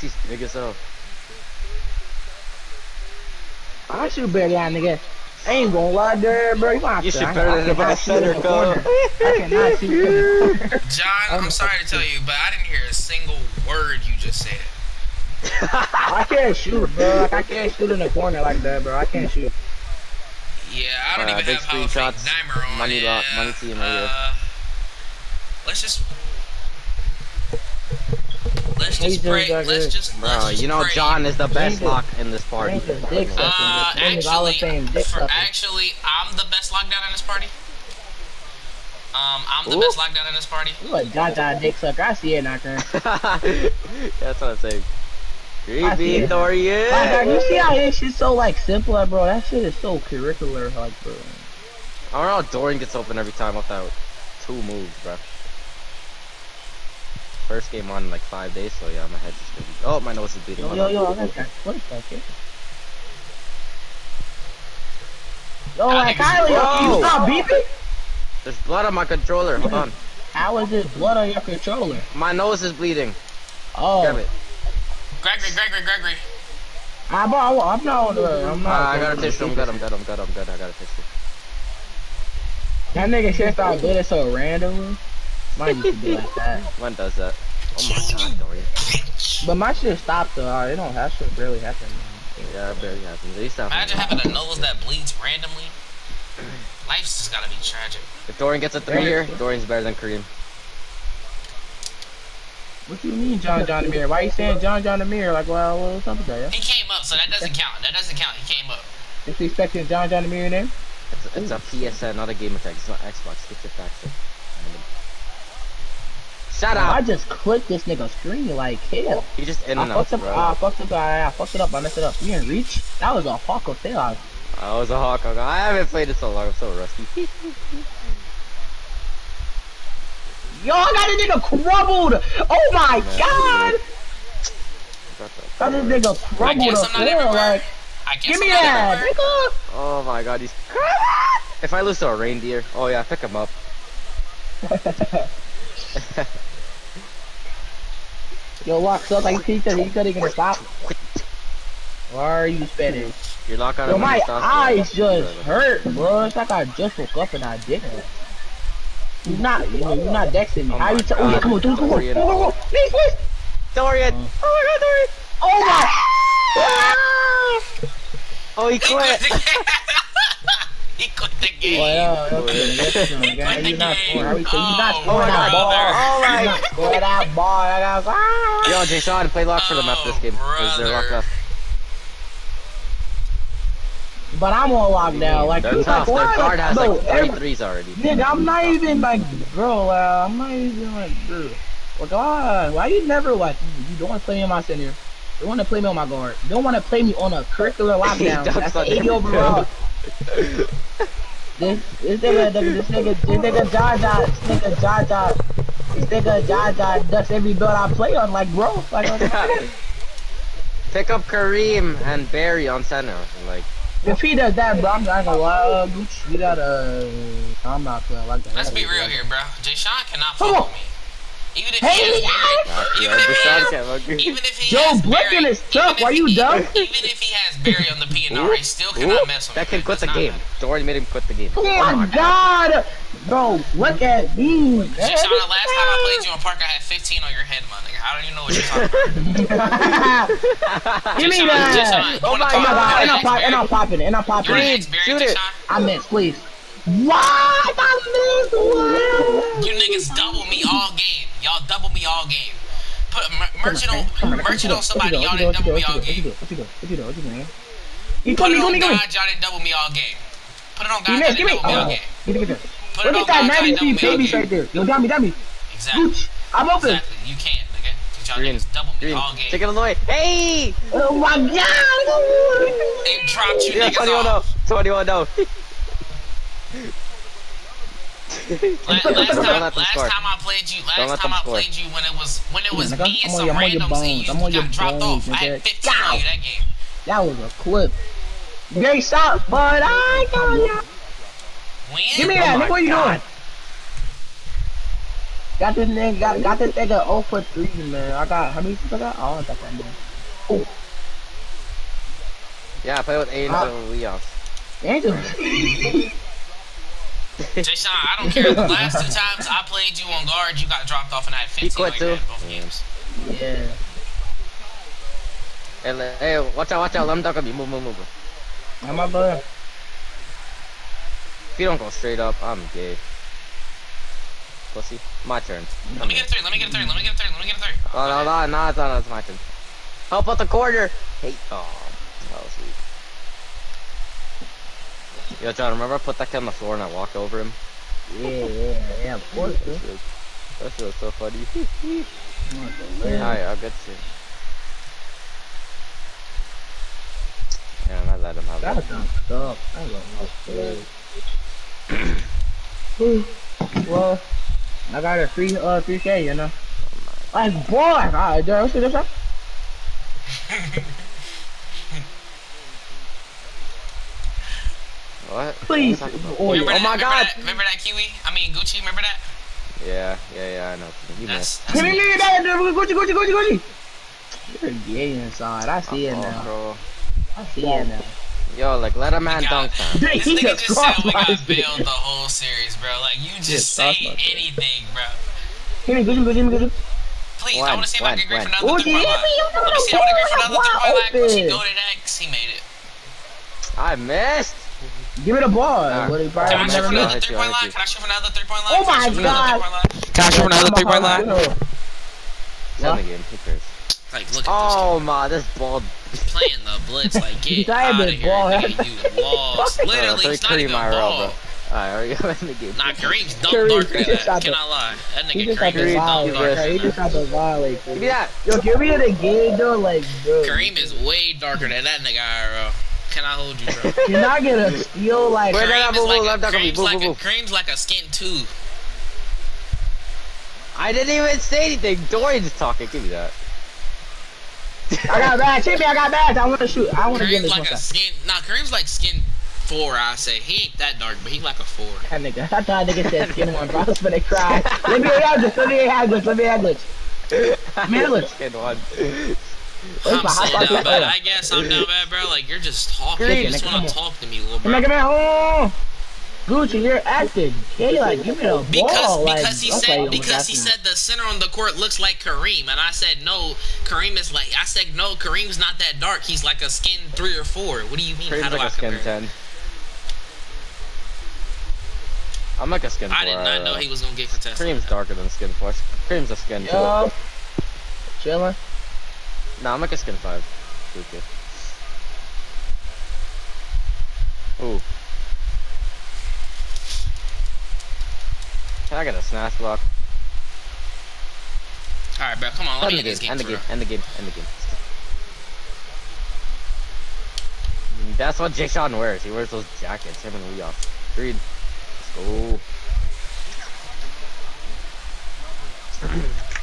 He's big as hell. I shoot better than that nigga. I ain't gonna lie there, bro. You, gonna have You to- shoot I- better I than the cannot best shoot in center, the Cole. corner. I cannot shoot in the corner. John, I'm sorry to tell you, but I didn't hear a single word you just said. I can't shoot, bro. I can't shoot in the corner like that, bro. I can't shoot. Yeah, I don't Uh, even big have Hall of Fame screenshots, on. money yeah. lot- money team right here. uh, Let's just. Let's just just pray. Let's just. Bro, let's just you know pray. John is the best Jesus. lock in this party. Jesus. Uh, This nigga's Hall of actually, for, actually, I'm the best lockdown in this party. Um, I'm the Ooh. best lockdown in this party. You a John John dick sucker. I see it, Knocker. That's what I'm saying. I see Creepy it. Dorian. Like, like, you see how this shit's so like simple, bro? That shit is so curricular, like, bro. I don't know how Dorian gets open every time without two moves, bro. First game on in like five days, so yeah, my head's just gonna be. Oh, my nose is bleeding. Yo, yo, yo, I got that. What is that shit? Yo, I like, Kylie, yo, you stop beeping? There's blood on my controller. Hold on. How is it blood on your controller? My nose is bleeding. Oh, Grab it. Gregory, Gregory, Gregory. I, bro, I'm not on the. I'm Uh, not. I got a tissue. I'm good. I'm good. I'm good. I'm good. I got a tissue. That nigga shit started bleeding so randomly. Mine used to be like that. When does that? Oh my god, Dorian. But my shit stopped though. Uh, It don't have shit barely happen. Man. Yeah, it barely happens. At least that Imagine having a nose that bleeds randomly. Life's just gotta be tragic. If Dorian gets a three here, Dorian's better than Kareem. What do you mean, John John Demir? Why are you saying John John Demir? Like, well, what's up with that? Yeah? He came up, so that doesn't count. That doesn't count. He came up. Disrespecting John John Demir name? It's a, it's a PSN, not a game attack. It's not Xbox. Get your facts in. Shut I just clicked this nigga screen like hell. He just in I and out, fucked up. bro. I fucked up. I, I fucked it up. I messed it up. You didn't reach. That was a fuck of fail. I- I was a hawk. I haven't played it so long. I'm so rusty. Yo, I got this nigga crumbled. Oh my Man, god. What the Got this nigga I crumbled guess up I'm not there. everywhere. Like, I give me that, nigga. Oh my god, he's. If I lose to a reindeer, oh yeah, pick him up. Yo, lock so like he said he said he gonna stop. Why are you spinning? You're locked on Yo, him my when he stops, eyes just hurt, bro. It's like I just woke up and I didn't. You're not, you know, you're not dexing me. Oh How you my tell? Oh yeah, God, come on, dude, come on, Dorian. go, go, go, please, please. Dorian! Uh. Oh my god, Dorian! Oh my! Oh, he He quit quit! the game. he quit the game. Well, yeah, okay, that's good, guy. You're not scoring. How you you're not Oh, scoring that ball? brother. Oh my You're that ball. I got. Ah. Yo, Jason, play lock for them after this Oh, game. Is there lock brother. left? But I'm on lockdown. Like, They're you tough. like, Their guard has Bro, like three every- threes already. Nigga, I'm not even like, bro. Uh, I'm not even like, bro. Like, ah, why you never like? You don't want to play me on my center. You want to play me on my guard. You don't want to play me on a curricular lockdown. That's on 80 overall. This this nigga, this nigga, this nigga, Jaja, this nigga, Jaja, this nigga, Jaja ducks every build I play on. Like, bro, like, Pick up Kareem and Barry on center. Like, if he does that, bro, I'm not gonna lie. uh, Gooch, You gotta. I'm not gonna like that. Let's be real here, bro. Jay Sean cannot Come fuck with me. Even if Hey, he has yeah. Even if even if he Joe has Blicken is tough. Why if you dumb? Even if he has Barry on the PNR, he still cannot Ooh, mess with that me. can quit the not game. bad. Dorian made him quit the game. Oh my god, bro, look at me. Jay last time I played you on Park, I had 15 on your head, my nigga. I don't even know what you're talking about. Give me that. Jay Sean, Oh my talk my about god, and I'm, pop, and I'm popping it, and I'm popping it. Barry, shoot Jay it. I missed, please. What? I missed. What? You niggas double me all game. Y'all double me all game. Put mer- on, merchant on on, merchant on somebody. Y'all didn't double me all game. What you do? What you do? What you do? What you do? man? You Put come it me, come on me, come me. God, y'all didn't double me all game. Put it on Give God, me, y'all didn't double me all game. get it, get it. Put Look it at on that God, y'all didn't double me all game. right there. Yo, dummy, dummy. Exactly. I'm open. Exactly. You can't, nigga. 'Cause Y'all Green, niggas double me green. all game. Take it away. Hey! Oh my god. They dropped you Yeah, niggas 21 off. 21 no. La- Last time, last time I played you, last time I played you when it was when it was nigga. me and I'm on some your- I'm on your randoms and you bones. I'm on your got dropped bones, off. I nigga. had 15 on you that game. That was a clip. Great shot, but I got ya. When? Give me Oh that, my nigga. What you God. doing? Got this nigga, got, got this nigga 0 for 3, man. I got, how many people I got? I don't think I know. Yeah, play with Angel Ah. and Leon. Angel. Jason, I don't care. The last two times I played you on guard, you got dropped off and I had 15 quit on your too? head both games. yeah. Hey, hey, watch out, watch out. Let him duck on me. Move, move, move. I'm my brother. If you don't go straight up, I'm gay. Pussy. My turn. Let me get a three. Let me get a three. Let me get a three. Let me get a three. Oh, no, no, no, it's not, it's my turn. Help out the corner. Hey, oh, that was sweet. Yo, John, remember I put that guy on the floor and I walked over him? Yeah, yeah, yeah, of course, That shit that shit was so funny. Alright, I'll get you. Yeah, I let him have That that. sounds tough. I don't know. well, I got a free uh 3K, you know. Like boy, alright, Daryl, let's this up. What? Please. What are you? Oh, Remember oh that, my remember God. That, remember that Kiwi? I mean Gucci. Remember that? Yeah, yeah, yeah, I know. You That's, that's Give me, me that, Gucci, Gucci, Gucci, Gucci. You're gay inside. I see it Oh, now. bro. I see it now. Yo, like, let a man God. dunk time. This he nigga just just said we got crossed my bailed the whole series, bro. Like you just Just say crossed my shit. anything, bro. Give me, Gucci, Gucci, Gucci. Please, I want to see if I When? can agree for When? another Oh, three yeah, point line. I'm Let me see if I can agree for another three point line. Wide Gucci go to X. He made it. I missed. Give me the ball. Nah. What he Can I shoot never for gonna know. another three-point line? Can I shoot for another three point line? Oh my shoot God. three point line? Can I shoot for another three point line? It's in the game. Like, look at Oh my, this ball. this kid playing the blitz. Like, get That out of here, ball. nigga. You lost. Literally, Uh, it's not Kareem even IRL, ball. bro. Alright, are you in the game? Nah, Kareem's dumb Kareem, darker he than just that. shot the- Cannot lie. That He nigga just had Kareem to dumb violate. darker bro. He just that. had to violate. Give me that. Yo, give me the game though, like, bro. Kareem is way darker than that nigga IRL. Can I hold you, bro? You're not gonna steal like. Wait, no, no, Kareem is boo, boo, like a, left, duck on me, Kareem's boo, like boo, a, boo. Kareem's like a skin too. I didn't even say anything. Dorian's talking. Give me that. I got bad. Hit me. I got bad. I want to shoot. I want to get Kareem's this one. like a shot. skin. Nah, Kareem's like skin four. I say he ain't that dark, but he like a four. That nigga. I thought nigga said skin one, bro. I was gonna cry. Let me have this. Let me have this. Let me have this. Man, look. Skin one. I'm my hot so down bad. I guess I'm down bad, bro. Like you're just talking. Kareem, you just want to talk to me, little Come bro. on, come on. Oh. Gucci, you're acting. Hey, like, give me the ball. Because like, because he said oh you because he after. said the center on the court looks like Kareem, and I said no. Kareem is like I said no. Kareem's not that dark. He's like a skin three or four. What do you mean? How do like I a skin compare? 10. I'm like a skin 4. I did not know he was gonna get contested. Cream's darker than skin 4. Cream's a skin 2. Yo. Chilling. Nah, I'm like a skin 5. Lucas. Ooh. I get a smash block. Alright, bro, come on, let end me the end, game, end the game, end the game, end the game. That's what Jay Sean wears. He wears those jackets, him and we off. Green. Let's go.